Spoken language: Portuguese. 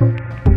Música